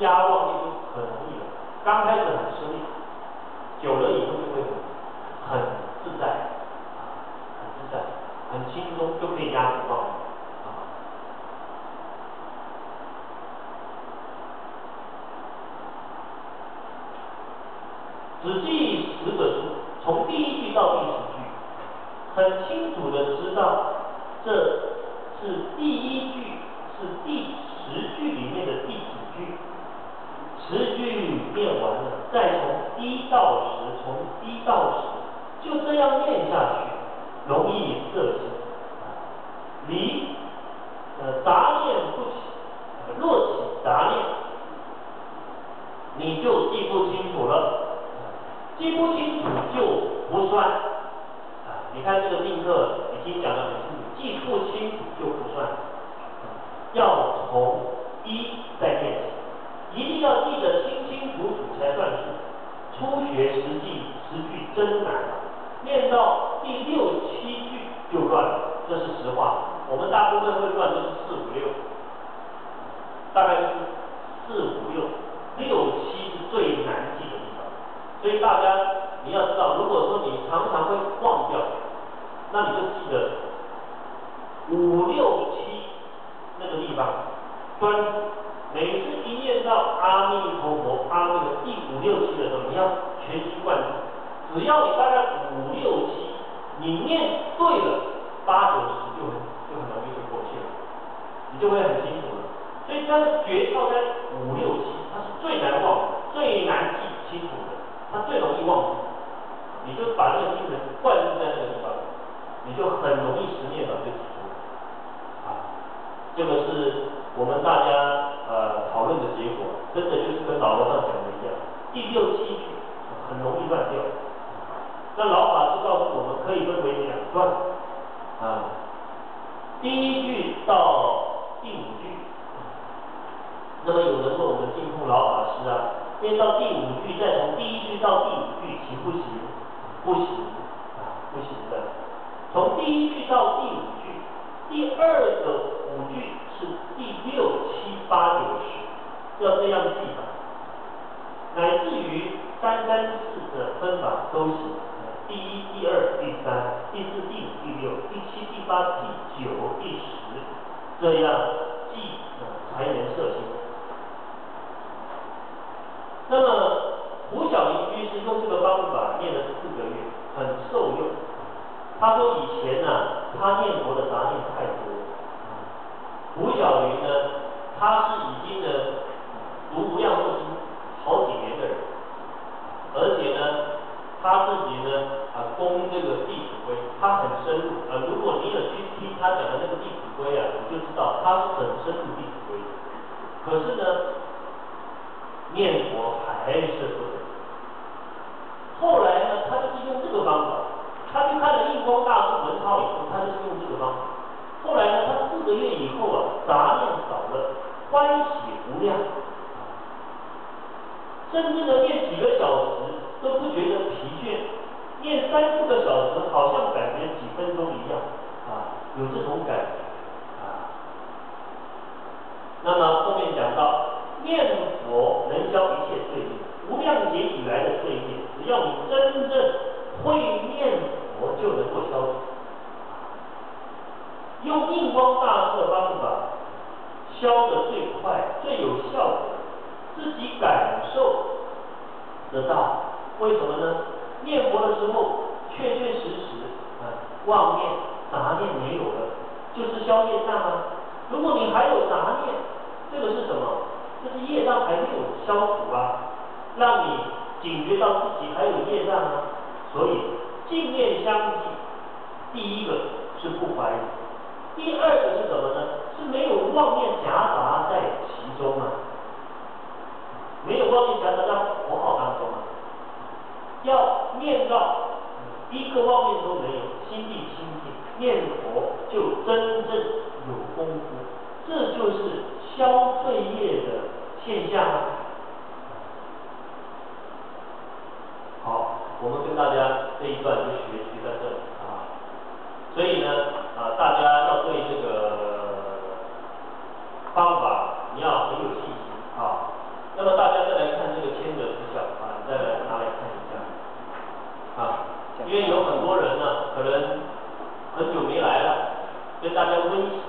后，你压妄念就很容易了。刚开始很吃力，久了以后就会很自在，很自在，很轻松，就可以压住妄念。只记十本书，从第一句到第十句，很清楚的知道。这是第一句，是第十句里面的第几句？十句念完了，再从一到十，从一到十，就这样念下去，容易摄心。离呃杂念不起，若起杂念，你就记不清楚了。记不清楚就不算。啊，你看这个定课已经讲的很清楚。记不清楚就不算，要从一再念起，一定要记得清清楚楚才算数。初学实际十句真难，念到第六七句就乱了，这是实话。我们大部分会乱就是四五六，大概就是四五六，六七是最难记的地方。所以大家你要知道，如果说你常常会忘掉，那你就记得。五六七那个地方专，每次一念到阿弥陀佛，阿弥陀第五六七的时候，你要全心贯注。只要你大概五六七，你念对了，八九十就很就很容易就过去了，你就会很清楚了。所以它的诀窍在五六七，它是最难忘、最难记清楚的，它最容易忘记。你就把这个精神灌注在那个地方，你就很容易实念到这。这个是我们大家呃讨论的结果，真的就是跟老和尚讲的一样，第六七句很容易乱掉。那老法师告诉我们，可以分为两段啊，第一句到第五句。那么有人问我们净空老法师啊，念到第五句，再从第一句到第五句行不行？不行啊，不行的。从第一句到第五句，第二个。是第六、七、八、九、十，要这样记法，乃至于三三四的分法都行。第一、第二、第三、第四、第五、第六、第七、第八、第九、第十，这样记才能摄心。那么胡小林居士用这个方法念了四个月，很受用。他说以前呢，他念佛的杂念太多。胡小云呢，他是已经呢读无量寿经好几年的人，而且呢，他自己呢啊攻这个《弟子规》，他很深入。呃，如果你有去听他讲的那个《弟子规》啊，你就知道他是很深入《弟子规》。可是呢，念佛还是不得。后来呢，他就是用这个方法，他去看了印光大师文涛以后，他就是用这个方法。后来呢，他四个月以后啊，杂念少了，欢喜无量，甚至呢念几个小时都不觉得疲倦，念三四个小时好像感觉几分钟一样，啊，有这种相继。第一个是不怀疑，第二个是什么呢？是没有妄念夹杂在其中啊，没有妄念夹杂在佛号当中啊。要念到一个妄念都没有，心地清净，念佛就真正有功夫，这就是消罪业的现象啊。好，我们跟大家这一段就学。所以呢，啊，大家要对这个方法你要很有信心啊。那么大家再来看这个千德之效啊，你再来拿来看一下啊，因为有很多人呢，可能很久没来了，所以大家温习。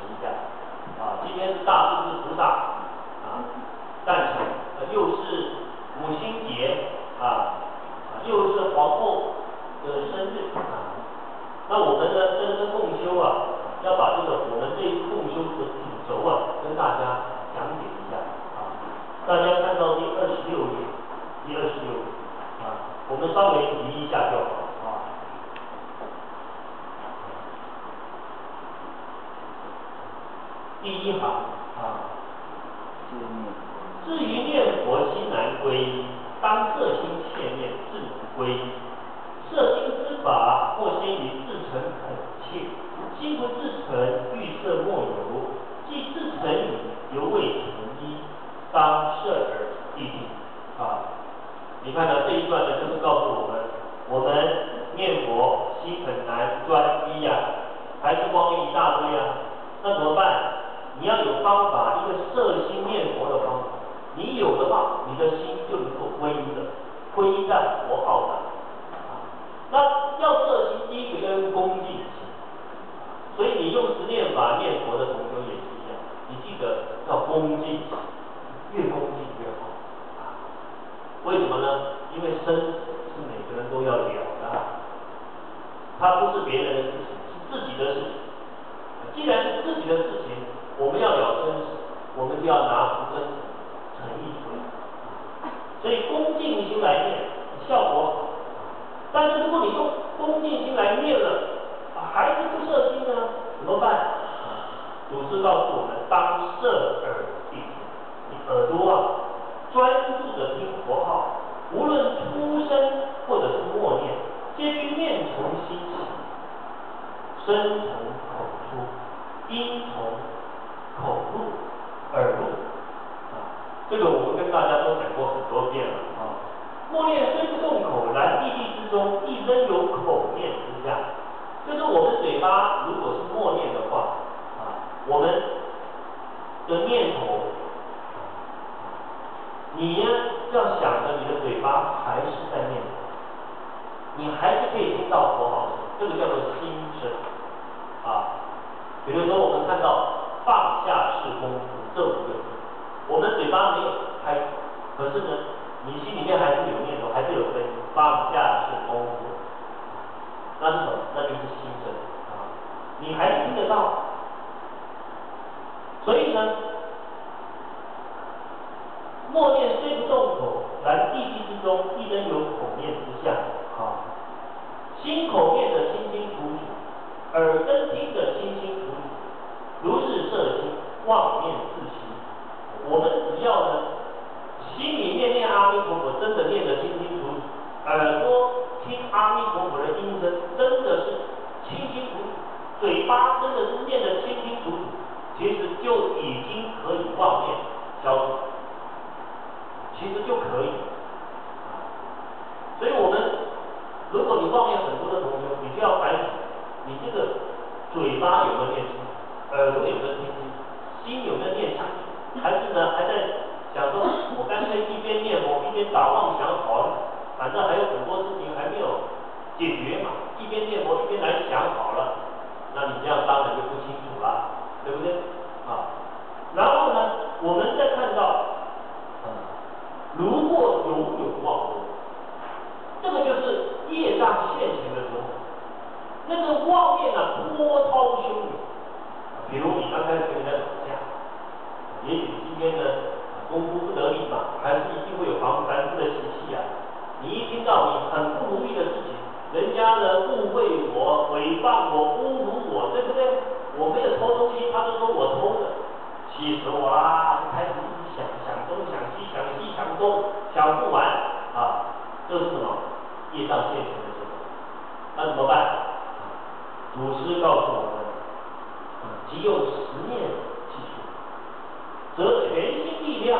这个口，然立地之中，一生有口念之相。就是我们嘴巴如果是默念的话，啊，我们的念头，你要想着你的嘴巴还是在念，你还是可以听到佛号，这个叫做心声。啊，比如说我们看到放下是功夫这五个字，我们嘴巴没有开，可是呢，你心里面还是有念。还是有声音，放下是功夫，那是什么？那就是心声啊！你还听得到，所以呢，默念虽不动口，然必。solid 西想东，想不完啊！这是什么？业障现前的时候，那怎么办？祖师告诉我们，啊即用十念记住，则全心力量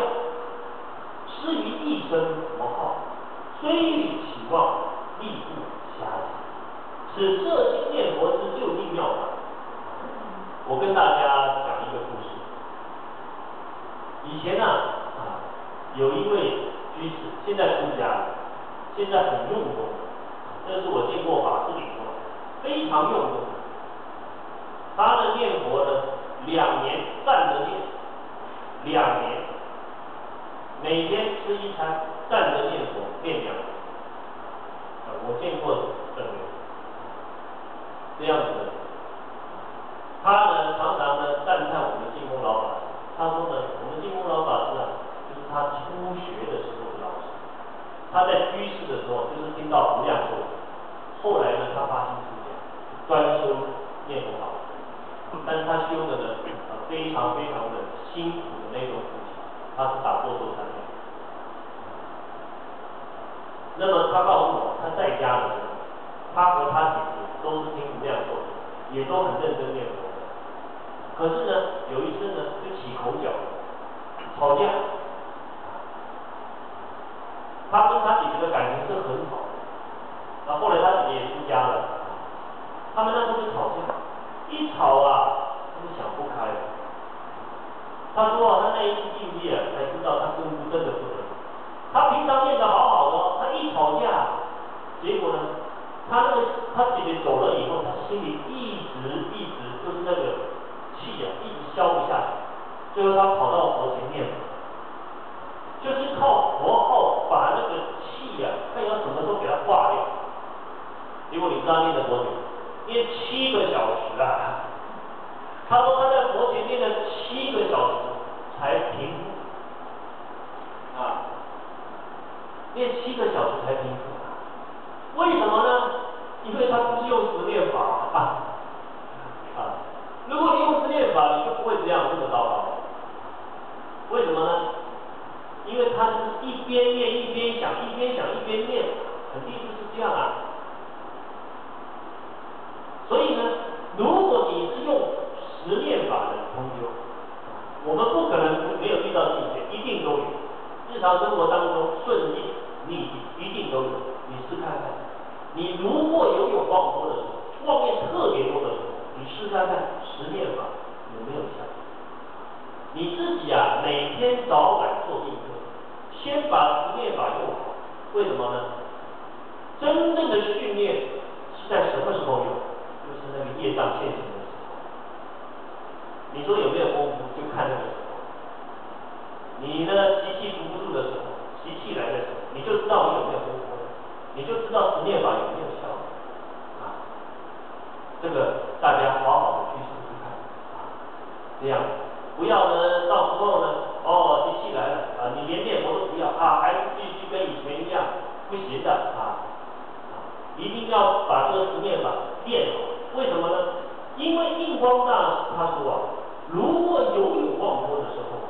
施于一生佛号。虽欲起望，力不暇此摄心念佛之究竟妙法。我跟大家讲一个故事。以前呢，啊，有一位居士，现在出家，现在很用功，这是我见过法师里头非常用功。他的念佛呢，两年站着念，两年，每天吃一餐。站着念佛念两啊，我见过这个这样子的。他呢常常呢赞叹我们净空老法师，他说呢，我们净空老法师啊，就是他初学的时候的老师。他在居士的时候就是听到无量寿，后来呢他发心出家，专修念佛法，但是他修的呢呃非常非常的辛苦的那种苦行，他是打坐坐禅。那么他告诉我，他在家的时候，他和他姐姐都是听无量寿的，也都很认真念佛的。可是呢，有一次呢，就起口角，吵架。他姐姐的感情是很好的，那后来他姐姐也出家了，他们那时候就吵架，一吵啊，他就想不开。他说啊，他那一次境界，才知道他功夫真的不得。他平常练得好好的，他一吵架，结果呢，他那个他姐姐走了以后，他心里一直一直就是那个气呀，一直消不下去。最后他跑到佛前面，就是靠佛号把那个气呀，看要什么时候给他化掉。做你知道念了多久？念七个小时啊！他说他在佛前念了七个小时才平复啊。练七个小时才平复，为什么呢？因为他不是用十念法啊，啊，如果你用十念法，你就不会这样这么糟糕。为什么呢？因为他是一边念一边想，一边想一边念，肯定就是这样啊。所以呢，如果你是用十念法的通修，我们不可能没有遇到境界，一定都有。日常生活当中顺境。你一定都有，你试看看。你如果有有妄波的时候，妄念特别多的时候，你试看看十念法有没有效？你自己啊，每天早晚做功课，先把十念法用好。为什么呢？真正的训练是在什么时候用？就是那个业障现前的时候。你说有没有功夫，就看那个时候。你的，习气扶不住的时候，习气来的时候。你就知道你有没有功夫，你就知道十念法有没有效啊？这个大家好好的去试试看啊，这样不要呢，到时候呢，哦，机器来了啊，你连面膜都不要啊，还是继续跟以前一样，不行的啊啊，一定要把这个十念法练好。为什么呢？因为印光大他说啊，如果有有忘波的时候，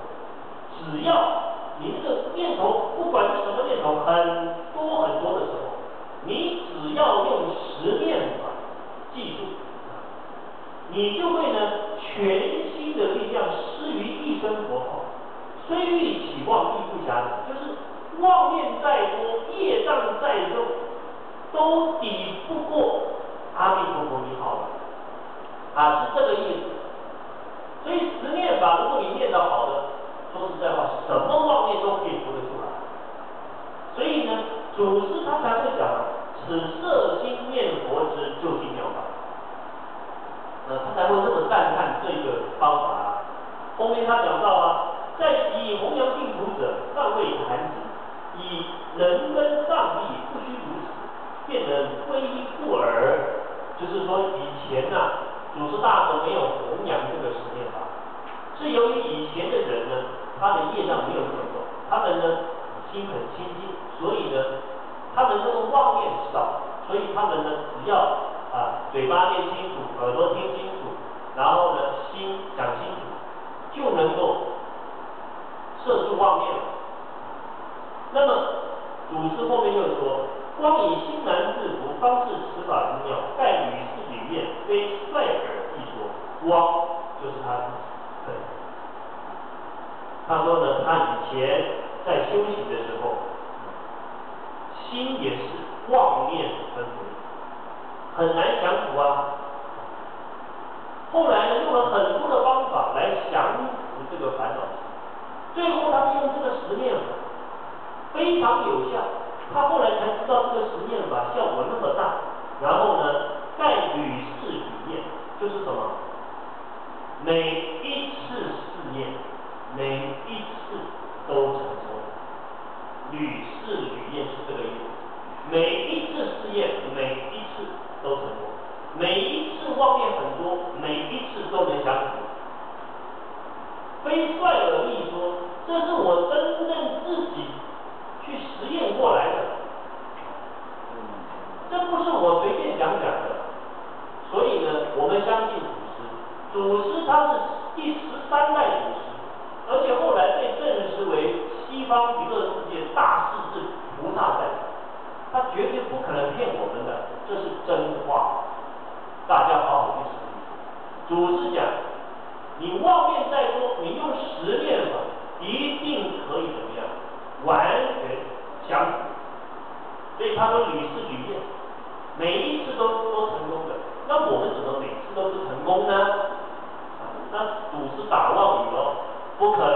只要。你这个念头，不管是什么念头，很多很多的时候，你只要用十念法记住，你就会呢全心的力量施于一生佛号，虽欲起妄，亦不暇。就是妄念再多，业障再重，都抵不过阿弥陀佛一号的，啊，是这个意思。所以十念法，如果你念得好的。说实在话，什么妄念都可以说得出来。所以呢，祖师他才会讲此摄心念佛之究竟妙法。呃，他才会这么赞叹这个方法。后面他讲到啊，在以弘儒者尚未谈之，以人跟上帝不须如此，便能归故耳。就是说，以前呢，祖师大德没有弘扬这个十念法，是由于以前的人呢，他的业障没有这么重，他们呢心很清净，所以呢，他们这个妄念少，所以他们呢，只要啊嘴巴念清楚，耳朵听清楚，然后呢心想清楚，就能够。摄住妄念。那么祖师后面又说：光以心难制服，方是持法之妙。盖与世里面，非率尔一说。光就是他自己。他说呢，他以前在修行的时候，心也是妄念纷飞，很难降服啊。后来呢，用了很多的方法来降服这个烦恼。最后，他们用这个十念法非常有效。他后来才知道这个实验法效果那么大。然后呢，再屡试屡验，就是什么？每一次试验，每一次都成功。屡试屡验是这个意思。每一次试验，book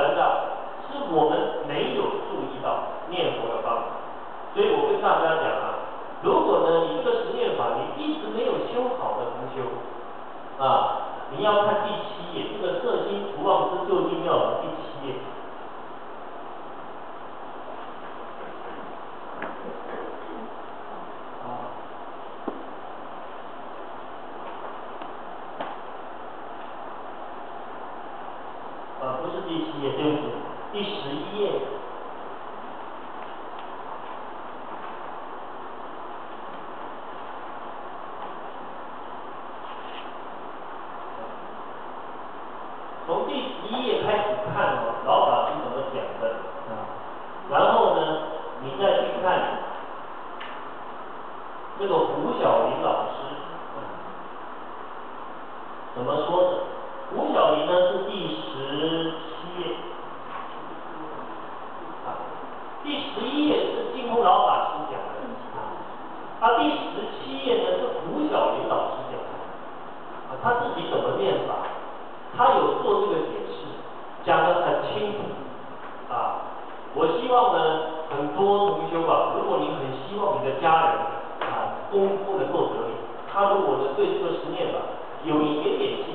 他如果是对这个实验吧，有一点点。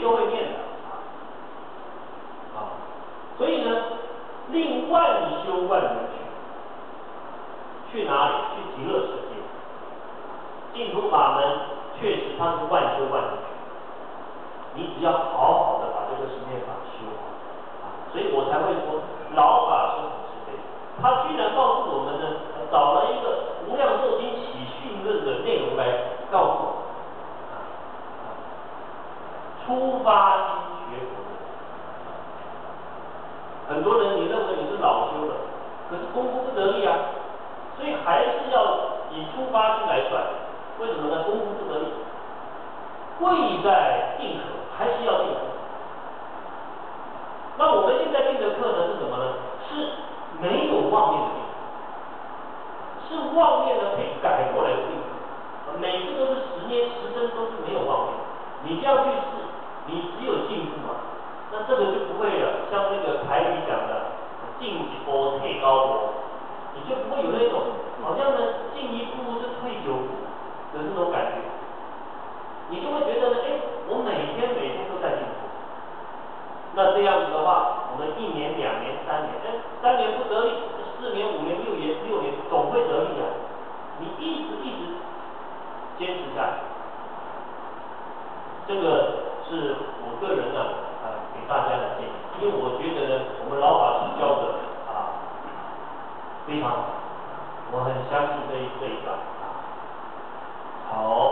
都会念的啊。啊所以呢，令万修万能去，去哪里？去极乐世界。净土法门确实它是万修万能你只要好好的把这个十念法修好啊，所以我才会说老法师很慈悲，他居然告诉我们呢。找了一个《无量寿经起训论》的内容来告诉我，出发心学佛的，很多人你认为你是老修的，可是功夫不得力啊，所以还是要以出发心来算。为什么呢？功夫不得力，贵在定可，还是要定可。那我们现在定的课呢是什么呢？是没有妄念的定。是妄念呢，可以改过来的定。每次都是十年十分都是没有妄念，你这样去试，你只有进步嘛。那这个就不会了，像那个台语讲的“进一波退高波”，你就不会有那种好像呢的那种感觉。你就会觉得呢，哎，我每天每天都在进步。那这样子的话，我们一年、两年、三年，哎，三年不得力。四年、五年、六年、六年总会得力的。你一直一直坚持下来，这个是我个人呢啊给大家的建议。因为我觉得呢，我们老法师教的啊非常好，我很相信这一这一段。好。